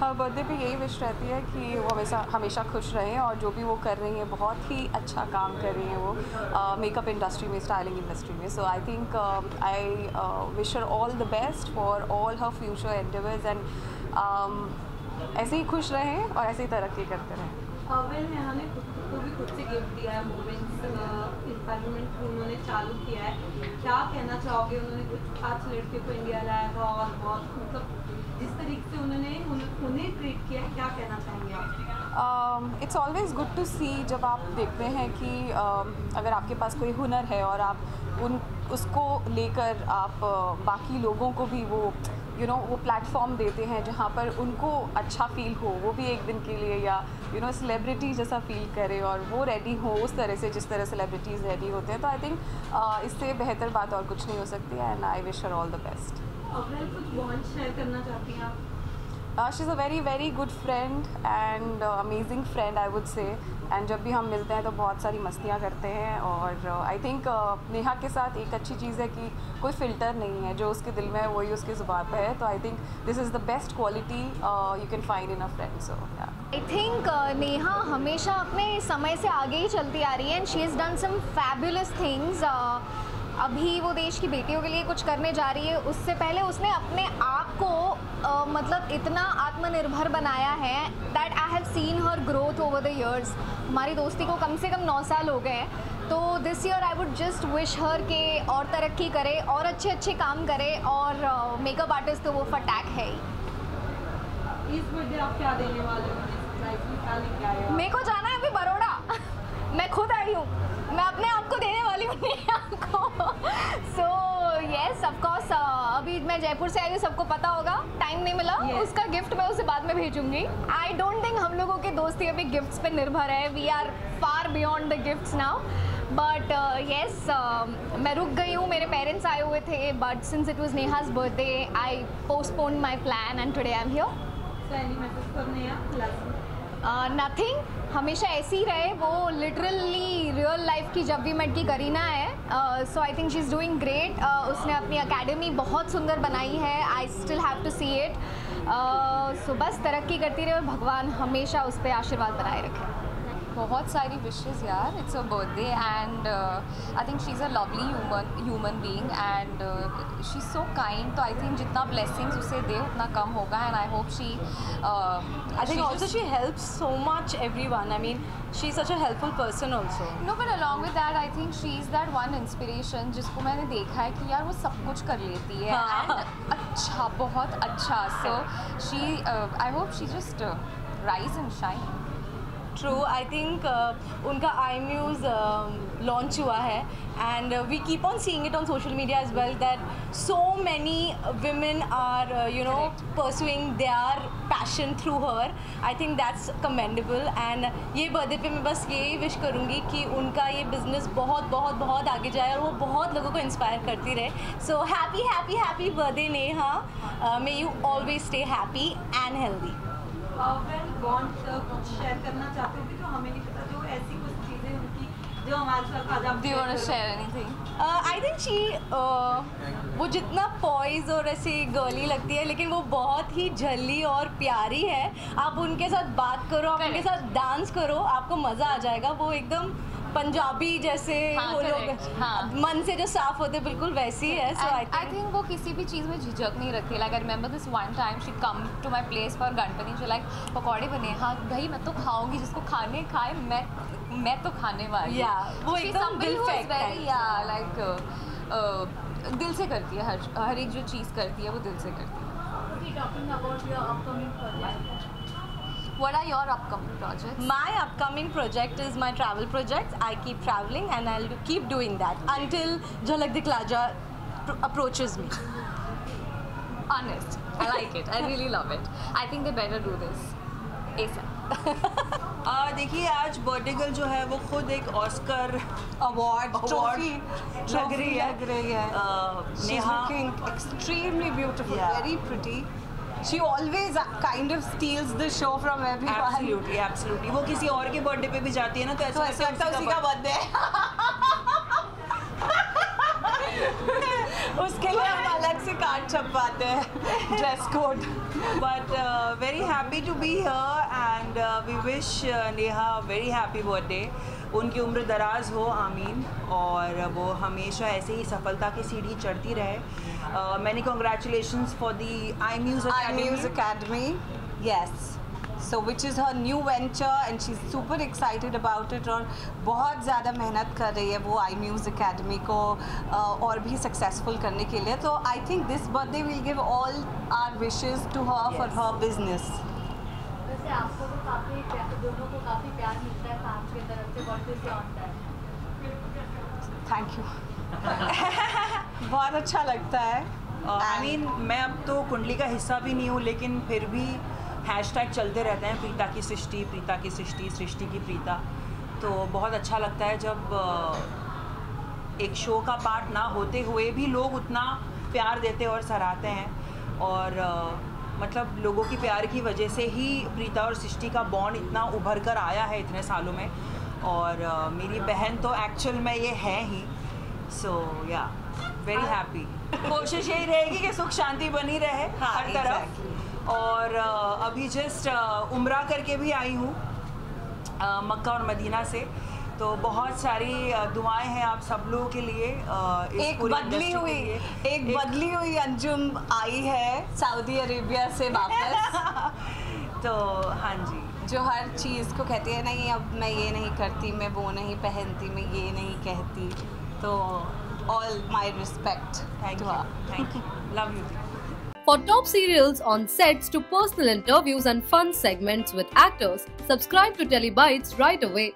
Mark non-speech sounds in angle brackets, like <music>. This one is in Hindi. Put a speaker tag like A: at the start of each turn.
A: हर बर्थडे पे यही विश रहती है कि वो हमेशा हमेशा खुश रहें और जो भी वो कर रही हैं, बहुत ही अच्छा काम कर रही हैं वो मेकअप इंडस्ट्री में स्टाइलिंग इंडस्ट्री में. So I think I wish her all the best for all her future endeavours and ऐसे ही खुश रहें और ऐसे ही तरक्की करते रहें.
B: वेल ने ने खुद को भी खुद से गिफ्ट दिया है मूवमेंट्स इन्वायरमेंट उन्होंने चालू किया है। क्या कहना चाहोगे? उन्होंने कुछ पाँच लड़के को इंडिया लाया था और बहुत मतलब जिस तरीके से उन्होंने किया कहना चाहेंगे आप?
A: It's always good to see जब आप देखते हैं कि um, अगर आपके पास कोई हुनर है और आप उन उसको लेकर आप uh, बाकी लोगों को भी वो यू you नो know, वो प्लेटफॉर्म देते हैं जहाँ पर उनको अच्छा फील हो वो भी एक दिन के लिए या यू नो सेलिब्रिटी जैसा फील करे और वो रेडी हो उस तरह से जिस तरह सेलिब्रिटीज़ रेडी होते हैं तो आई थिंक uh, इससे बेहतर बात और कुछ नहीं हो सकती and I wish her all the best
B: कुछ बॉन्ड शेयर करना चाहती हैं आप?
A: Uh, she's a very very good friend and uh, amazing friend I would say. And जब भी हम मिलते हैं तो बहुत सारी मस्तियाँ करते हैं और I uh, think uh, Neha के साथ एक अच्छी चीज़ है कि कोई फ़िल्टर नहीं है। जो उसके दिल में है वही उसकी ज़ुबान पर है। तो I think this is the best quality you can find in a friend so
C: I think Neha हमेशा अपने समय से आगे ही चलती आ रही है and she is done some fabulous things अभी वो देश की बेटियों के लिए कुछ करने जा रही है। उससे पहले उसने अपने आप को uh, मतलब इतना आत्मनिर्भर बनाया है that I have seen her growth over the years हमारी दोस्ती को कम से कम नौ साल हो गए हैं। तो this year I would just wish her के और तरक्की करे और अच्छे अच्छे काम करे और मेकअप आर्टिस्ट तो वो फटैक है ही।
B: इस बर्थडे आप क्या देने वाले?
C: मेरे को जाना है अभी बड़ोड़ा <laughs> मैं खुद आई हूँ। मैं अपने आप को देने वाली हूँ। मैं जयपुर से आई हूँ सबको पता होगा। टाइम नहीं मिला।
B: Yes.
C: उसका गिफ्ट मैं उसे बाद में भेजूँगी। आई डोंट थिंक हम लोगों की दोस्ती अभी गिफ्ट्स पे निर्भर है। We are far beyond the gifts now but yes मैं रुक गई हूँ। मेरे पेरेंट्स आए हुए थे but since it was Neha's birthday I postpone my plan and today I am here. Nothing हमेशा ऐसे ही रहे। वो लिटरली रियल लाइफ की जब भी मेट की करीना है so I think she is doing great उसने अपनी अकेडमी बहुत सुंदर बनाई है. I still have to see it so बस तरक्की करती रहे और भगवान हमेशा उस पर आशीर्वाद बनाए रखे।
D: बहुत सारी विशेज यार it's a birthday and I think she is a lovely human human being and she is so kind तो आई थिंक जितना ब्लेसिंग्स उसे दे उतना कम होगा and I hope she
E: I think also she helps so much everyone. I mean, she's such a helpful person also.
D: No but along with that I think she is that one inspiration जिसको मैंने देखा है कि यार वो सब कुछ कर लेती है
E: हाँ।
D: अच्छा बहुत अच्छा so she I hope she just rise and shine
E: True, I think uh, उनका आई म्यूज़ लॉन्च हुआ है and we keep on seeing it on social media as well that so many women are you know pursuing their passion through her I think that's commendable and ये बर्थडे पे मैं बस यही विश करूँगी कि उनका ये बिज़नेस बहुत बहुत बहुत आगे जाए और वो बहुत लोगों को इंस्पायर करती रहे। So happy happy happy birthday Neha may you always stay happy and healthy
B: well bond कुछ शेयर करना चाहते हो तो हमें नहीं पता जो ऐसी कुछ चीज़ें उनकी जो हमारे साथ
D: share anything
E: I think she वो जितना पॉइज और ऐसी गर्ली लगती है लेकिन वो बहुत ही झल्ली और प्यारी है। आप उनके साथ बात करो आप उनके साथ डांस करो आपको मज़ा आ जाएगा। वो एकदम पंजाबी जैसे
D: हाँ,
E: वो लोग
D: हाँ।
E: मन से जो साफ़ होते बिल्कुल वैसी है सो आई
D: आई थिंक वो किसी भी चीज़ में झिझक नहीं रखती। Like I remember this one time she come to my place for Ganpati. जो लाइक पकौड़े बने। हाँ भाई मैं तो खाऊँगी जिसको खाने खाए मैं मैं तो खाने वाली
E: Yeah, वो एकदम दिल फेंक
D: वेरी या लाइक दिल से करती है हर हर एक जो चीज़ करती है वो दिल से करती है
B: talking about your upcoming project.
D: What are your upcoming projects?
E: My upcoming project is my travel project. I keep traveling and I'll keep doing that until Jhalak Diklaja pr- approaches me.
D: Honest. I like it. I really love it. I think they better do this. ASAP.
F: आ, देखिए आज बर्थडे गर्ल जो है वो खुद एक ऑस्कर
A: अवार्ड
F: Award
A: लग रही है लग रही है
F: uh, Neha
A: looking extremely beautiful,
F: Yeah.
A: Always uh, kind of steals the show from everyone.
F: Absolutely absolutely वो किसी और के बर्थडे पे भी जाती है ना तो
A: तो
F: ऐसा
A: ऐसा लगता है उसी का बर्थडे है
G: उसके लिए हम अलग से कार्ड छपवाते हैं dress code
F: but uh, very happy to be here and uh, we wish uh, Neha उनकी उम्र दराज हो आमीन। और वो हमेशा ऐसे ही सफलता की सीढ़ी चढ़ती रहे। Many congratulation for the I Muse
G: I Muse academy yes so which is her new venture and she is super excited about it और बहुत ज़्यादा मेहनत कर रही है वो आई म्यूज़ अकेडमी को uh, और भी सक्सेसफुल करने के लिए। तो I think this birthday will give all our wishes to her
H: for her business काफ़ी प्यार दोनों को काफ़ी प्यार मिलता है फैंस की तरफ़ से what is your time
G: Thank <laughs> बहुत अच्छा लगता है।
F: आई मीन मैं अब तो कुंडली का हिस्सा भी नहीं हूँ लेकिन फिर भी हैशटैग चलते रहते हैं प्रीता की सृष्टि प्रीता की सृष्टि सृष्टि की प्रीता। तो बहुत अच्छा लगता है जब एक शो का पार्ट ना होते हुए भी लोग उतना प्यार देते और सराहते हैं। और अ, मतलब लोगों की प्यार की वजह से ही प्रीता और सृष्टि का बॉन्ड इतना उभर कर आया है इतने सालों में। और अ, मेरी बहन तो एक्चुअल में ये है ही। सो या वेरी हैप्पी कोशिश यही रहेगी कि सुख शांति बनी रहे
G: हाँ,
F: हर तरफ़। और अ, अभी जस्ट उम्रा करके भी आई हूँ मक्का और मदीना से। तो बहुत सारी दुआएँ हैं आप सब लोगों के लिए इस
G: एक
F: पूरी
G: बदली
F: के
G: हुई
F: लिए।
G: एक बदली हुई अंजुम आई है सऊदी अरेबिया से वापस। <laughs>
F: तो हाँ जी।
G: जो हर चीज़ को कहती है नहीं अब मैं ये नहीं करती मैं वो नहीं पहनती मैं ये नहीं कहती। तो all my respect
F: thank you thank you love you
I: For top serials on sets to personal interviews and fun segments with actors, subscribe to Telebytes right away.